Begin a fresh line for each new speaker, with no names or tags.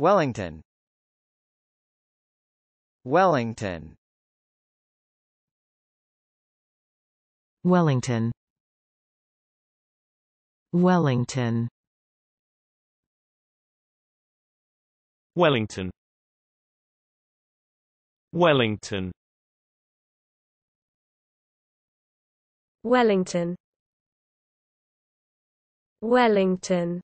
Wellington. Wellington.
Wellington. Wellington.
Wellington. Wellington.
Wellington. Wellington.